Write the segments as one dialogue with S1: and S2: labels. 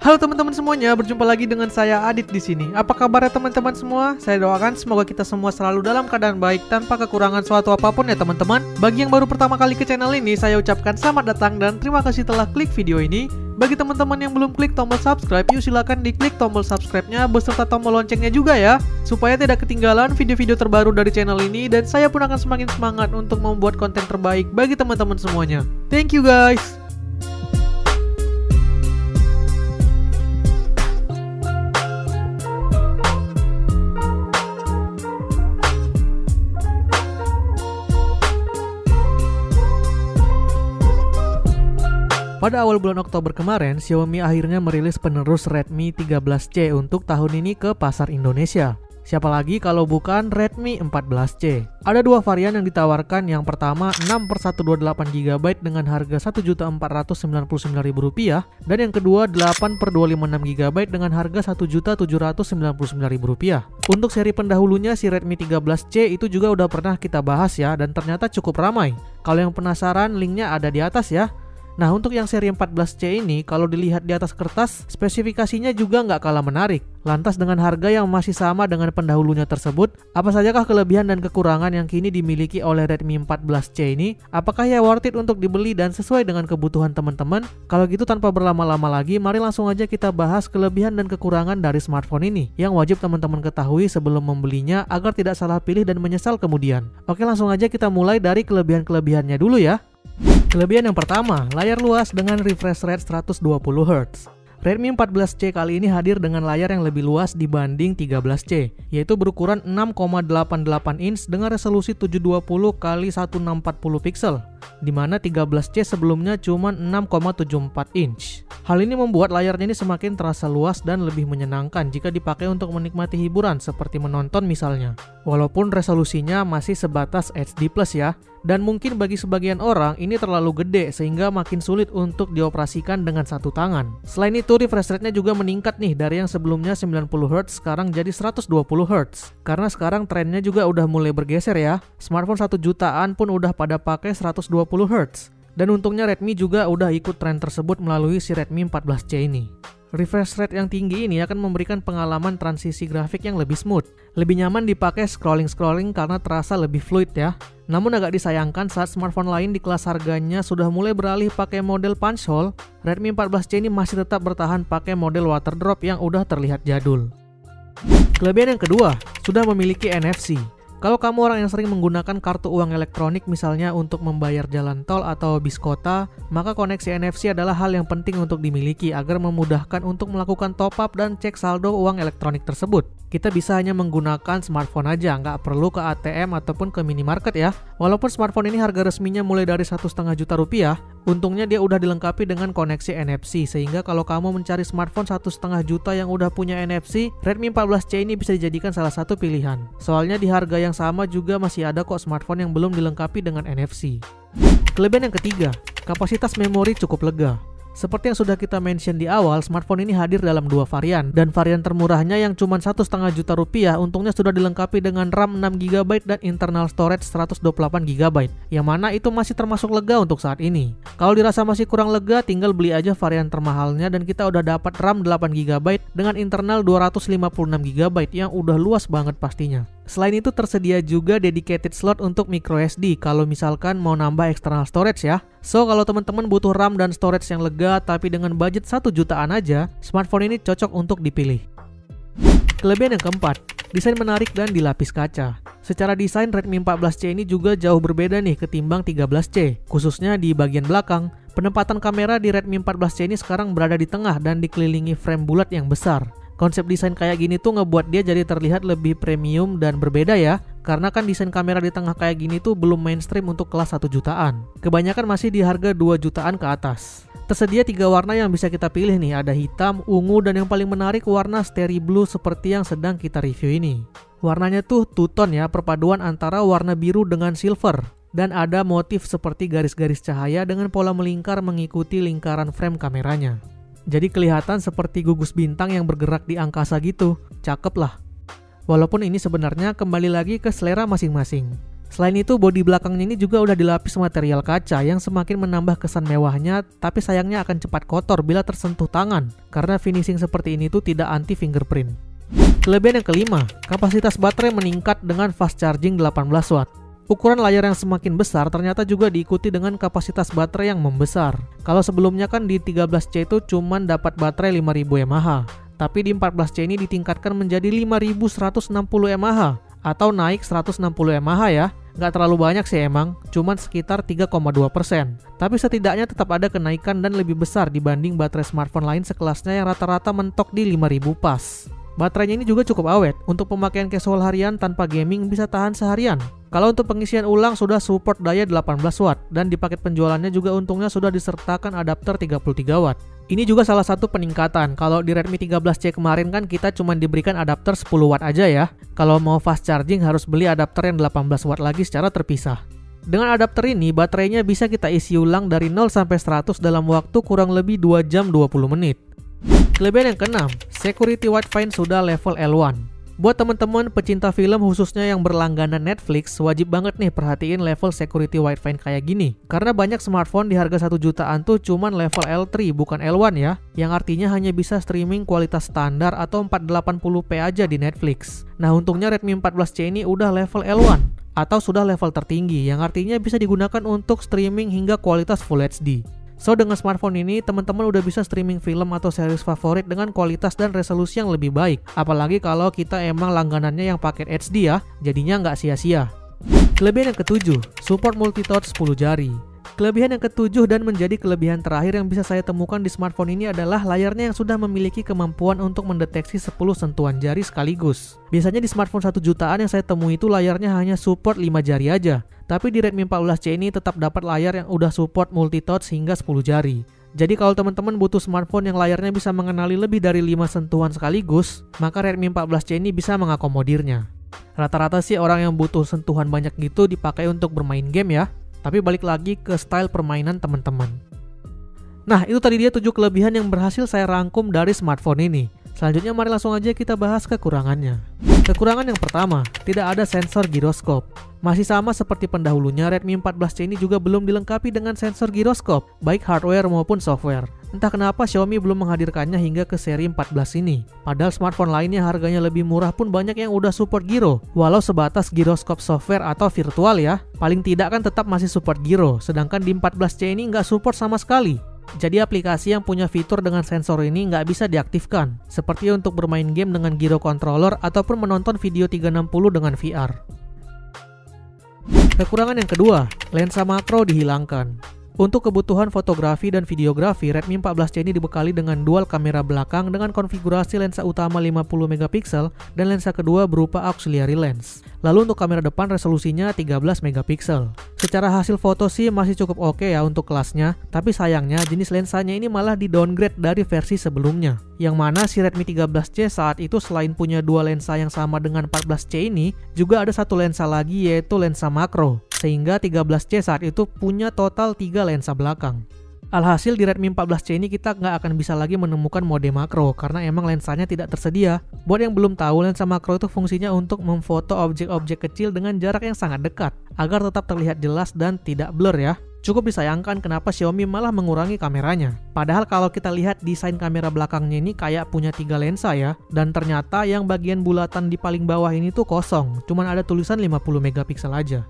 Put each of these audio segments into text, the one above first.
S1: Halo teman-teman semuanya, berjumpa lagi dengan saya Adit di sini. Apa kabar ya teman-teman semua? Saya doakan semoga kita semua selalu dalam keadaan baik tanpa kekurangan suatu apa pun ya teman-teman. Bagi yang baru pertama kali ke channel ini, saya ucapkan selamat datang dan terima kasih telah klik video ini. Bagi teman-teman yang belum klik tombol subscribe, yuk silahkan diklik tombol subscribe-nya beserta tombol loncengnya juga ya, supaya tidak ketinggalan video-video terbaru dari channel ini dan saya pun akan semakin semangat untuk membuat konten terbaik bagi teman-teman semuanya. Thank you guys. Pada awal bulan Oktober kemarin, Xiaomi akhirnya merilis penerus Redmi 13C untuk tahun ini ke pasar Indonesia. Siapa lagi kalau bukan Redmi 14C. Ada dua varian yang ditawarkan, yang pertama 6 per 128 GB dengan harga Rp1.499.000 dan yang kedua 8 per 256 GB dengan harga Rp1.799.000. Untuk seri pendahulunya si Redmi 13C itu juga udah pernah kita bahas ya dan ternyata cukup ramai. Kalau yang penasaran linknya ada di atas ya. Nah untuk yang seri 14C ini kalau dilihat di atas kertas spesifikasinya juga nggak kalah menarik. Lantas dengan harga yang masih sama dengan pendahulunya tersebut, apa sajakah kelebihan dan kekurangan yang kini dimiliki oleh Redmi 14C ini? Apakah ya worth it untuk dibeli dan sesuai dengan kebutuhan teman-teman? Kalau gitu tanpa berlama-lama lagi, mari langsung aja kita bahas kelebihan dan kekurangan dari smartphone ini yang wajib teman-teman ketahui sebelum membelinya agar tidak salah pilih dan menyesal kemudian. Oke langsung aja kita mulai dari kelebihan-kelebihannya dulu ya. Kelebihan yang pertama, layar luas dengan refresh rate 120Hz. Redmi 14C kali ini hadir dengan layar yang lebih luas dibanding 13C, yaitu berukuran 6,88 inch dengan resolusi 720 x 1640 pixel, di mana 13C sebelumnya cuma 6,74 inch. Hal ini membuat layarnya ini semakin terasa luas dan lebih menyenangkan jika dipakai untuk menikmati hiburan seperti menonton misalnya. Walaupun resolusinya masih sebatas HD+ ya, dan mungkin bagi sebagian orang ini terlalu gede sehingga makin sulit untuk dioperasikan dengan satu tangan. Selain itu refresh rate-nya juga meningkat nih dari yang sebelumnya 90Hz sekarang jadi 120Hz. Karena sekarang trennya juga udah mulai bergeser ya. Smartphone 1 jutaan pun udah pada pakai 120Hz. Dan untungnya Redmi juga udah ikut tren tersebut melalui si Redmi 14C ini. Refresh rate yang tinggi ini akan memberikan pengalaman transisi grafik yang lebih smooth. Lebih nyaman dipakai scrolling-scrolling karena terasa lebih fluid ya. Namun agak disayangkan saat smartphone lain di kelas harganya sudah mulai beralih pakai model punch hole, Redmi 14C ini masih tetap bertahan pakai model water drop yang udah terlihat jadul. Kelebihan yang kedua, sudah memiliki NFC. Kalau kamu orang yang sering menggunakan kartu uang elektronik misalnya untuk membayar jalan tol atau bis kota, maka koneksi NFC adalah hal yang penting untuk dimiliki agar memudahkan untuk melakukan top up dan cek saldo uang elektronik tersebut. Kita bisa hanya menggunakan smartphone aja, nggak perlu ke ATM ataupun ke minimarket ya. Walaupun smartphone ini harga resminya mulai dari satu setengah juta rupiah, untungnya dia udah dilengkapi dengan koneksi NFC sehingga kalau kamu mencari smartphone satu setengah juta yang udah punya NFC, Redmi 14C ini bisa dijadikan salah satu pilihan. Soalnya di harga yang sama juga masih ada kok smartphone yang belum dilengkapi dengan NFC. Kelebihan yang ketiga, kapasitas memori cukup lega. Seperti yang sudah kita mention di awal, smartphone ini hadir dalam dua varian dan varian termurahnya yang cuma satu setengah juta rupiah untungnya sudah dilengkapi dengan RAM 6 GB dan internal storage 128 GB yang mana itu masih termasuk lega untuk saat ini. Kalau dirasa masih kurang lega, tinggal beli aja varian termahalnya dan kita udah dapat RAM 8 GB dengan internal 256 GB yang udah luas banget pastinya. Selain itu tersedia juga dedicated slot untuk microSD kalau misalkan mau nambah external storage ya. So kalau teman-teman butuh RAM dan storage yang lega tapi dengan budget 1 jutaan aja, smartphone ini cocok untuk dipilih. Kelebihan yang keempat, desain menarik dan dilapis kaca. Secara desain Redmi 14C ini juga jauh berbeda nih ketimbang 13C, khususnya di bagian belakang. Penempatan kamera di Redmi 14C ini sekarang berada di tengah dan dikelilingi frame bulat yang besar. Konsep desain kayak gini tuh ngebuat dia jadi terlihat lebih premium dan berbeda ya. Karena kan desain kamera di tengah kayak gini tuh belum mainstream untuk kelas 1 jutaan. Kebanyakan masih di harga 2 jutaan ke atas. Tersedia tiga warna yang bisa kita pilih nih, ada hitam, ungu, dan yang paling menarik warna steri blue seperti yang sedang kita review ini. Warnanya tuh two tone ya, perpaduan antara warna biru dengan silver. Dan ada motif seperti garis-garis cahaya dengan pola melingkar mengikuti lingkaran frame kameranya. Jadi kelihatan seperti gugus bintang yang bergerak di angkasa gitu. Cakep lah. Walaupun ini sebenarnya kembali lagi ke selera masing-masing. Selain itu, bodi belakangnya ini juga udah dilapis material kaca yang semakin menambah kesan mewahnya, tapi sayangnya akan cepat kotor bila tersentuh tangan, karena finishing seperti ini tuh tidak anti fingerprint. Kelebihan yang kelima, kapasitas baterai meningkat dengan fast charging 18 watt. Ukuran layar yang semakin besar ternyata juga diikuti dengan kapasitas baterai yang membesar. Kalau sebelumnya kan di 13C itu cuma dapat baterai 5000 mAh, tapi di 14C ini ditingkatkan menjadi 5160 mAh atau naik 160 mAh ya. Nggak terlalu banyak sih emang, cuman sekitar 3,2%. Tapi setidaknya tetap ada kenaikan dan lebih besar dibanding baterai smartphone lain sekelasnya yang rata-rata mentok di 5000 pas. Baterainya ini juga cukup awet, untuk pemakaian casual harian tanpa gaming bisa tahan seharian. Kalau untuk pengisian ulang sudah support daya 18 watt dan di paket penjualannya juga untungnya sudah disertakan adapter 33 watt. Ini juga salah satu peningkatan. Kalau di Redmi 13C kemarin kan kita cuma diberikan adapter 10 watt aja ya. Kalau mau fast charging harus beli adapter yang 18 watt lagi secara terpisah. Dengan adapter ini, baterainya bisa kita isi ulang dari 0 sampai 100 dalam waktu kurang lebih 2 jam 20 menit. Kelebihan yang keenam, security Wi-Fi sudah level L1. Buat teman-teman pecinta film khususnya yang berlangganan Netflix, wajib banget nih perhatiin level security Wi-Fi kayak gini. Karena banyak smartphone di harga 1 jutaan tuh cuman level L3 bukan L1 ya, yang artinya hanya bisa streaming kualitas standar atau 480p aja di Netflix. Nah untungnya Redmi 14C ini udah level L1 atau sudah level tertinggi yang artinya bisa digunakan untuk streaming hingga kualitas Full HD. So dengan smartphone ini teman-teman udah bisa streaming film atau series favorit dengan kualitas dan resolusi yang lebih baik. Apalagi kalau kita emang langganannya yang paket HD ya, jadinya nggak sia-sia. Kelebihan yang ketujuh, support multi-touch 10 jari. Kelebihan yang ketujuh dan menjadi kelebihan terakhir yang bisa saya temukan di smartphone ini adalah layarnya yang sudah memiliki kemampuan untuk mendeteksi 10 sentuhan jari sekaligus. Biasanya di smartphone 1 jutaan yang saya temui itu layarnya hanya support 5 jari aja. Tapi di Redmi 14C ini tetap dapat layar yang udah support multi-touch hingga 10 jari. Jadi kalau teman-teman butuh smartphone yang layarnya bisa mengenali lebih dari 5 sentuhan sekaligus, maka Redmi 14C ini bisa mengakomodirnya. Rata-rata sih orang yang butuh sentuhan banyak gitu dipakai untuk bermain game ya. Tapi balik lagi ke style permainan teman-teman. Nah, itu tadi dia 7 kelebihan yang berhasil saya rangkum dari smartphone ini. Selanjutnya mari langsung aja kita bahas kekurangannya. Kekurangan yang pertama, tidak ada sensor giroskop. Masih sama seperti pendahulunya, Redmi 14C ini juga belum dilengkapi dengan sensor giroskop, baik hardware maupun software. Entah kenapa Xiaomi belum menghadirkannya hingga ke seri 14 ini. Padahal smartphone lainnya harganya lebih murah pun banyak yang udah support giro, walau sebatas giroskop software atau virtual ya. Paling tidak kan tetap masih support giro, sedangkan di 14C ini nggak support sama sekali. Jadi aplikasi yang punya fitur dengan sensor ini nggak bisa diaktifkan, seperti untuk bermain game dengan giro controller ataupun menonton video 360 dengan VR. Kekurangan yang kedua, lensa makro dihilangkan. Untuk kebutuhan fotografi dan videografi, Redmi 14C ini dibekali dengan dual kamera belakang dengan konfigurasi lensa utama 50 megapiksel dan lensa kedua berupa auxiliary lens. Lalu untuk kamera depan resolusinya 13 megapiksel. Secara hasil foto sih masih cukup oke okay ya untuk kelasnya, tapi sayangnya jenis lensanya ini malah di downgrade dari versi sebelumnya. Yang mana si Redmi 13C saat itu selain punya dua lensa yang sama dengan 14C ini, juga ada satu lensa lagi yaitu lensa makro. Sehingga 13C saat itu punya total 3 lensa belakang. Alhasil di Redmi 14C ini kita nggak akan bisa lagi menemukan mode makro karena emang lensanya tidak tersedia. Buat yang belum tahu, lensa makro itu fungsinya untuk memfoto objek-objek kecil dengan jarak yang sangat dekat agar tetap terlihat jelas dan tidak blur ya. Cukup disayangkan kenapa Xiaomi malah mengurangi kameranya. Padahal kalau kita lihat desain kamera belakangnya ini kayak punya tiga lensa ya. Dan ternyata yang bagian bulatan di paling bawah ini tuh kosong. Cuman ada tulisan 50 megapiksel aja.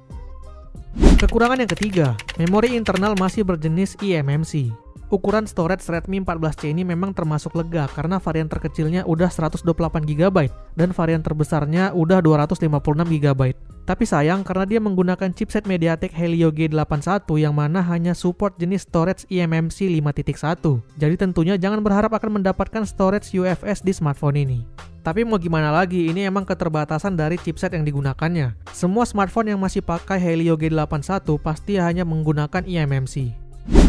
S1: Kekurangan yang ketiga, memori internal masih berjenis eMMC. Ukuran storage Redmi 14C ini memang termasuk lega karena varian terkecilnya udah 128GB dan varian terbesarnya udah 256GB. Tapi sayang karena dia menggunakan chipset MediaTek Helio G81 yang mana hanya support jenis storage eMMC 5.1. Jadi tentunya jangan berharap akan mendapatkan storage UFS di smartphone ini. Tapi mau gimana lagi, ini emang keterbatasan dari chipset yang digunakannya. Semua smartphone yang masih pakai Helio G81 pasti hanya menggunakan eMMC.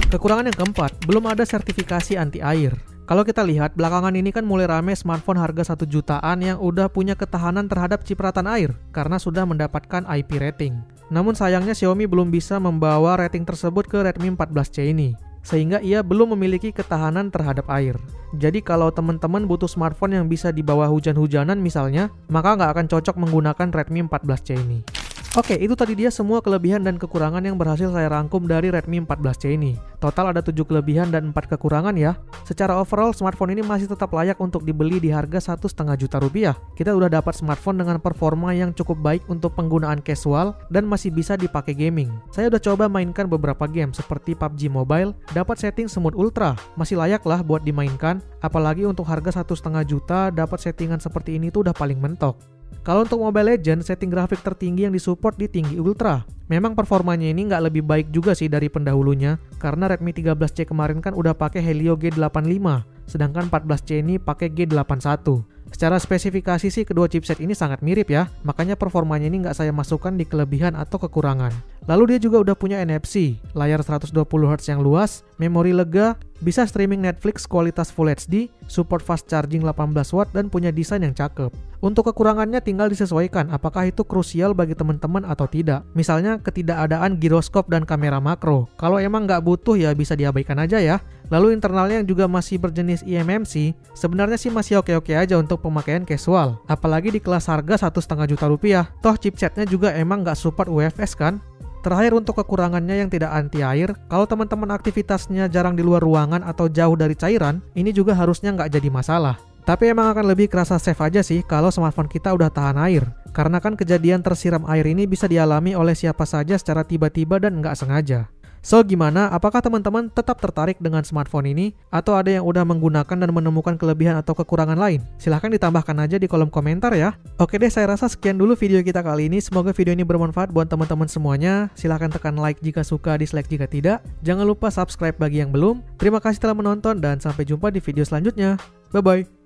S1: Kekurangan yang keempat, belum ada sertifikasi anti air. Kalau kita lihat, belakangan ini kan mulai rame smartphone harga 1 jutaan yang udah punya ketahanan terhadap cipratan air karena sudah mendapatkan IP rating. Namun sayangnya Xiaomi belum bisa membawa rating tersebut ke Redmi 14C ini sehingga ia belum memiliki ketahanan terhadap air. Jadi kalau teman-teman butuh smartphone yang bisa di bawah hujan-hujanan misalnya, maka nggak akan cocok menggunakan Redmi 14C ini. Oke, itu tadi dia semua kelebihan dan kekurangan yang berhasil saya rangkum dari Redmi 14C ini. Total ada 7 kelebihan dan 4 kekurangan ya. Secara overall, smartphone ini masih tetap layak untuk dibeli di harga 1,5 juta rupiah. Kita udah dapat smartphone dengan performa yang cukup baik untuk penggunaan casual dan masih bisa dipakai gaming. Saya udah coba mainkan beberapa game seperti PUBG Mobile, dapat setting smooth ultra. Masih layak lah buat dimainkan, apalagi untuk harga 1,5 juta dapat settingan seperti ini tuh udah paling mentok. Kalau untuk Mobile Legends, setting grafik tertinggi yang disupport di tinggi ultra. Memang performanya ini nggak lebih baik juga sih dari pendahulunya, karena Redmi 13C kemarin kan udah pakai Helio G85, sedangkan 14C ini pakai G81. Secara spesifikasi sih kedua chipset ini sangat mirip ya, makanya performanya ini nggak saya masukkan di kelebihan atau kekurangan. Lalu dia juga udah punya NFC, layar 120Hz yang luas, memori lega, bisa streaming Netflix kualitas Full HD, support fast charging 18W dan punya desain yang cakep. Untuk kekurangannya tinggal disesuaikan apakah itu krusial bagi teman-teman atau tidak. Misalnya ketidakadaan giroskop dan kamera makro. Kalau emang nggak butuh ya bisa diabaikan aja ya. Lalu internalnya yang juga masih berjenis eMMC, sebenarnya sih masih oke-oke aja untuk pemakaian casual. Apalagi di kelas harga satu setengah juta rupiah. Toh chipsetnya juga emang nggak support UFS kan? Terakhir untuk kekurangannya yang tidak anti air, kalau teman-teman aktivitasnya jarang di luar ruangan atau jauh dari cairan, ini juga harusnya nggak jadi masalah. Tapi emang akan lebih kerasa safe aja sih kalau smartphone kita udah tahan air. Karena kan kejadian tersiram air ini bisa dialami oleh siapa saja secara tiba-tiba dan nggak sengaja. So gimana? Apakah teman-teman tetap tertarik dengan smartphone ini? Atau ada yang udah menggunakan dan menemukan kelebihan atau kekurangan lain? Silahkan ditambahkan aja di kolom komentar ya. Oke deh, saya rasa sekian dulu video kita kali ini. Semoga video ini bermanfaat buat teman-teman semuanya. Silahkan tekan like jika suka, dislike jika tidak. Jangan lupa subscribe bagi yang belum. Terima kasih telah menonton dan sampai jumpa di video selanjutnya. Bye-bye.